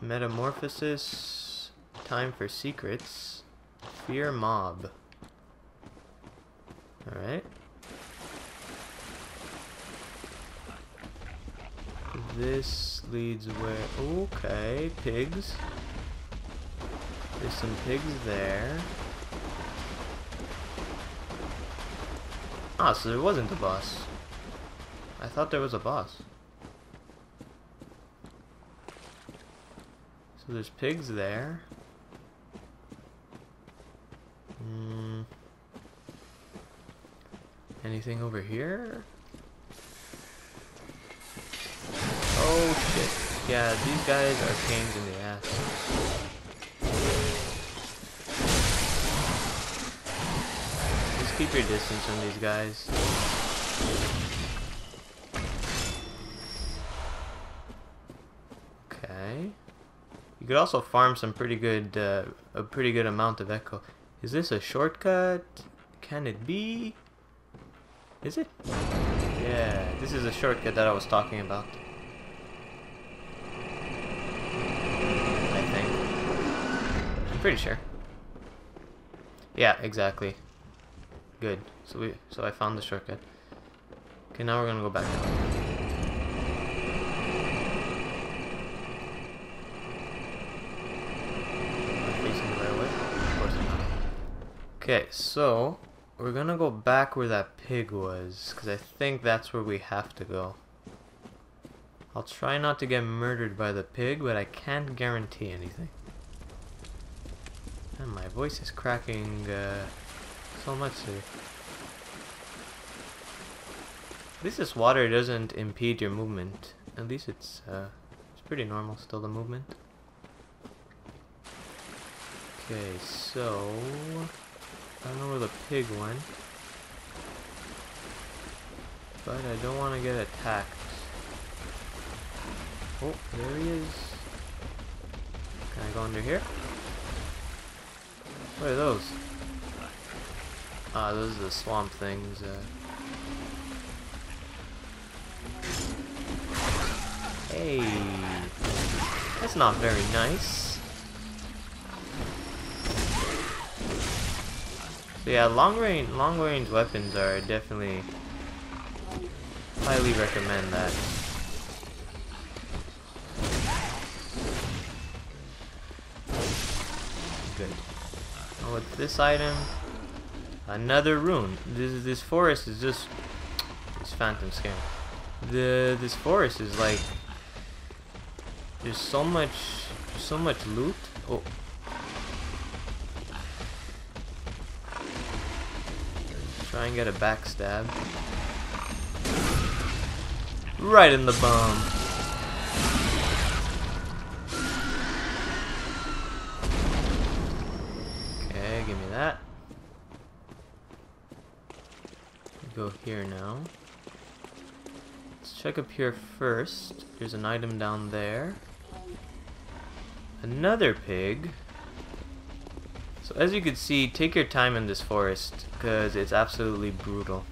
Metamorphosis. Time for secrets. Fear mob. Alright. This leads where... Okay, pigs. There's some pigs there. Ah, so there wasn't a boss. I thought there was a boss. There's pigs there. Hmm. Anything over here? Oh shit. Yeah, these guys are pains in the ass. Just keep your distance from these guys. Okay. You could also farm some pretty good, uh, a pretty good amount of echo. Is this a shortcut? Can it be? Is it? Yeah, this is a shortcut that I was talking about. I think. I'm pretty sure. Yeah, exactly. Good. So we, so I found the shortcut. Okay, now we're gonna go back down. Okay, so we're gonna go back where that pig was, because I think that's where we have to go. I'll try not to get murdered by the pig, but I can't guarantee anything. And my voice is cracking uh, so much here. At least this water doesn't impede your movement. At least it's uh, it's pretty normal still the movement. Okay, so I don't know where the pig went. But I don't want to get attacked. Oh, there he is. Can I go under here? What are those? Ah, those are the swamp things. Uh. Hey, that's not very nice. So yeah, long range long range weapons are definitely highly recommend that. Good. With this item, another rune. This this forest is just this phantom skin. The this forest is like there's so much so much loot. Oh, Try and get a backstab. Right in the bum. Okay, give me that. Go here now. Let's check up here first. There's an item down there. Another pig. So as you can see, take your time in this forest because it's absolutely brutal.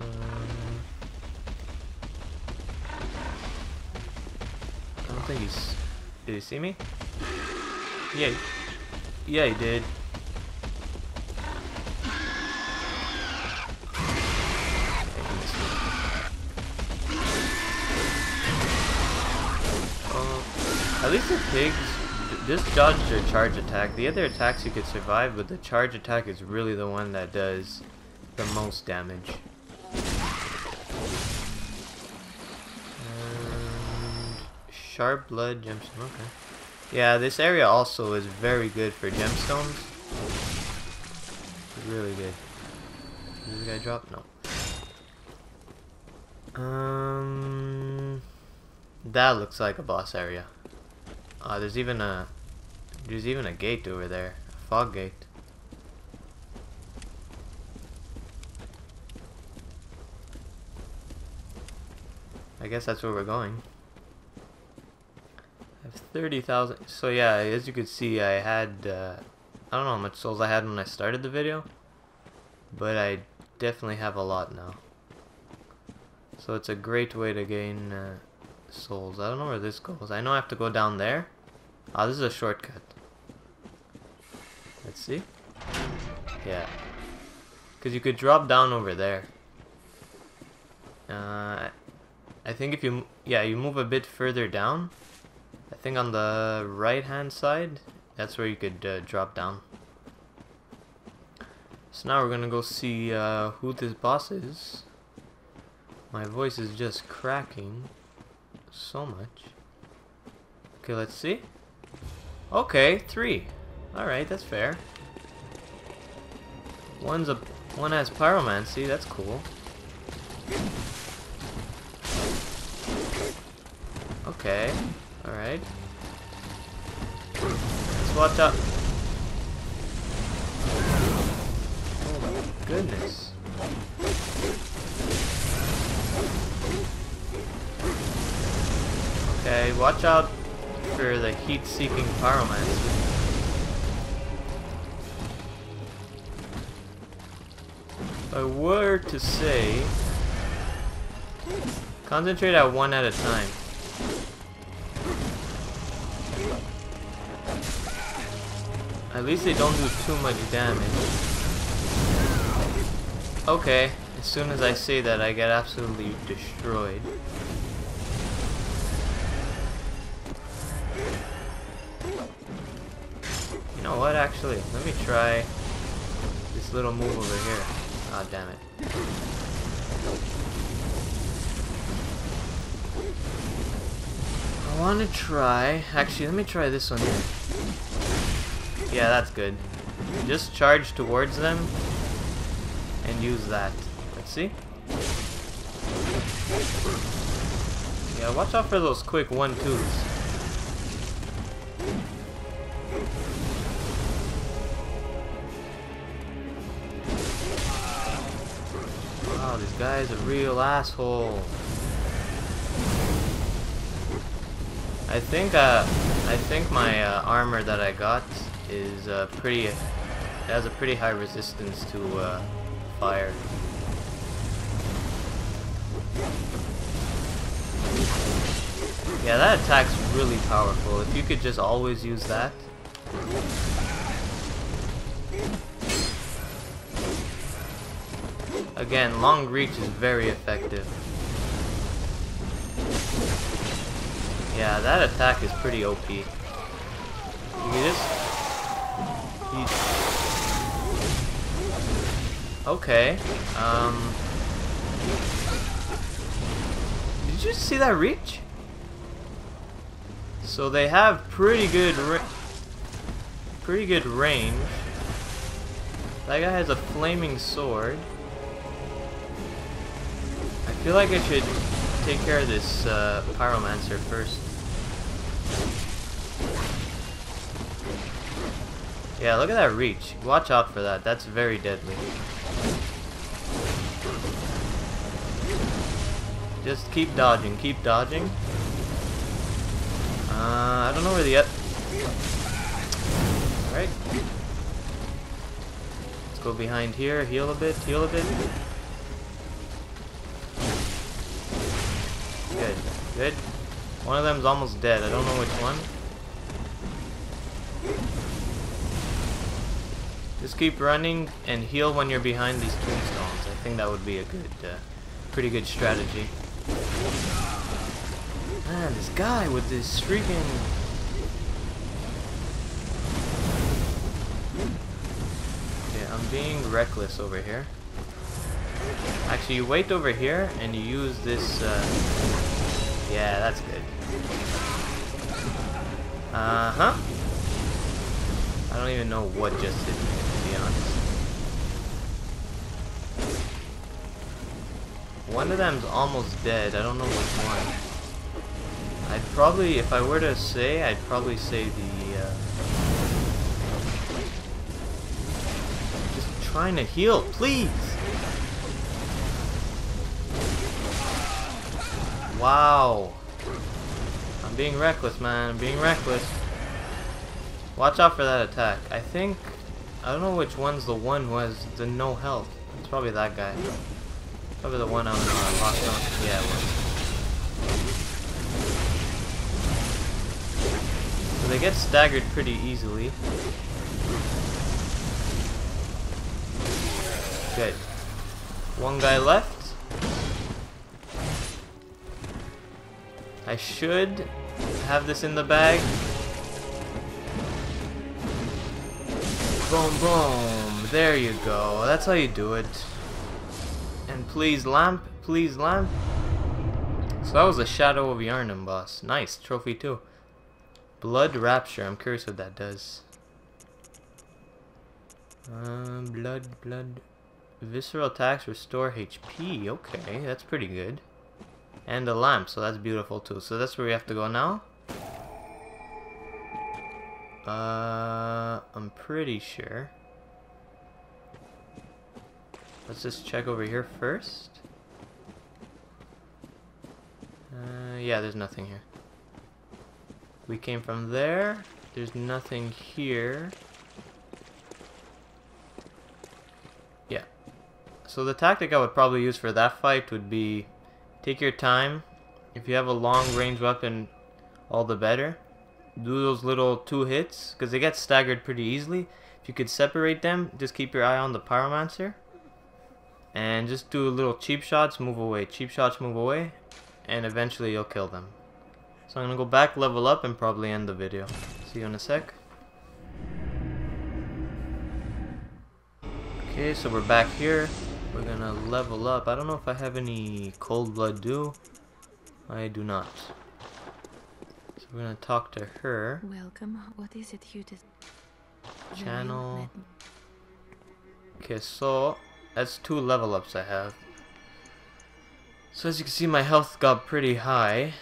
Um, I don't think he's... Did he see me? Yeah. Yeah, he did. Uh, at least the pigs this dodged your charge attack. The other attacks you could survive, but the charge attack is really the one that does the most damage. And sharp blood gemstone. Okay. Yeah, this area also is very good for gemstones. Really good. Did this guy drop? No. Um, that looks like a boss area. Uh, there's even a there's even a gate over there. A fog gate. I guess that's where we're going. I have 30,000. So yeah, as you can see, I had, uh, I don't know how much souls I had when I started the video. But I definitely have a lot now. So it's a great way to gain, uh, souls. I don't know where this goes. I know I have to go down there. Ah, this is a shortcut. Let's see. Yeah. Because you could drop down over there. Uh, I think if you, yeah, you move a bit further down. I think on the right hand side, that's where you could uh, drop down. So now we're gonna go see uh, who this boss is. My voice is just cracking so much. Okay, let's see. Okay, three. Alright, that's fair. One's a one has pyromancy, that's cool. Okay, alright. Let's watch out. Oh my goodness. Okay, watch out for the heat-seeking pyromancer. If I were to say, concentrate at one at a time. At least they don't do too much damage. Okay, as soon as I say that, I get absolutely destroyed. You know what, actually, let me try this little move over here. Ah, oh, damn it. I want to try... Actually, let me try this one here. Yeah, that's good. Just charge towards them and use that. Let's see. Yeah, watch out for those quick one-twos. This guy's a real asshole. I think uh, I think my uh, armor that I got is uh, pretty has a pretty high resistance to uh, fire. Yeah, that attack's really powerful. If you could just always use that. Again, long reach is very effective. Yeah, that attack is pretty OP. You just... Okay. Um... Did you see that reach? So they have pretty good pretty good range. That guy has a flaming sword I feel like I should take care of this uh, Pyromancer first. Yeah, look at that reach. Watch out for that. That's very deadly. Just keep dodging. Keep dodging. Uh, I don't know where the... Alright. Let's go behind here. Heal a bit. Heal a bit. Good, good. One of them's almost dead. I don't know which one. Just keep running and heal when you're behind these tombstones. I think that would be a good, uh, pretty good strategy. Man, this guy with this freaking... Okay, I'm being reckless over here. Actually, you wait over here and you use this, uh, yeah, that's good. Uh-huh. I don't even know what just hit me, to be honest. One of them's almost dead. I don't know which one. I'd probably, if I were to say, I'd probably say the, uh... Just trying to heal, please! Wow. I'm being reckless, man. I'm being reckless. Watch out for that attack. I think... I don't know which one's the one who has the no health. It's probably that guy. Probably the one on uh, locked on. Yeah, it was. They get staggered pretty easily. Good. One guy left. I should have this in the bag. Boom, boom. There you go. That's how you do it. And please lamp, please lamp. So that was a Shadow of Yharnam boss. Nice, trophy too. Blood Rapture, I'm curious what that does. Um, blood, blood. Visceral attacks restore HP. Okay, that's pretty good. And a lamp, so that's beautiful too. So that's where we have to go now. Uh, I'm pretty sure. Let's just check over here first. Uh, yeah, there's nothing here. We came from there. There's nothing here. Yeah. So the tactic I would probably use for that fight would be take your time. If you have a long range weapon, all the better. Do those little two hits, because they get staggered pretty easily. If you could separate them, just keep your eye on the Pyromancer. And just do little cheap shots, move away. Cheap shots, move away. And eventually you'll kill them. So I'm gonna go back, level up, and probably end the video. See you in a sec. Okay, so we're back here. We're gonna level up. I don't know if I have any Coldblood Dew. I do not. So we're gonna talk to her. Welcome. What is it you did? Channel. Okay, so that's two level ups I have. So as you can see, my health got pretty high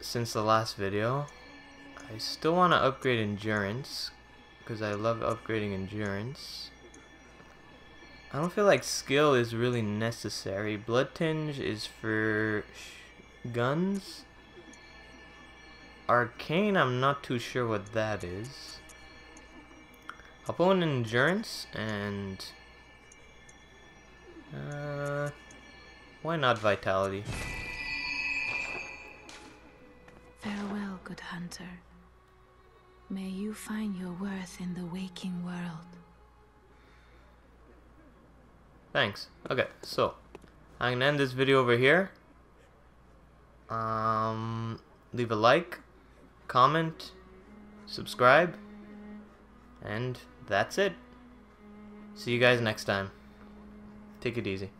since the last video. I still want to upgrade endurance because I love upgrading endurance. I don't feel like skill is really necessary. Blood tinge is for guns. Arcane, I'm not too sure what that is. I'll put in endurance and uh, why not vitality? Good hunter. May you find your worth in the waking world. Thanks. Okay, so I'm gonna end this video over here. Um, leave a like, comment, subscribe, and that's it. See you guys next time. Take it easy.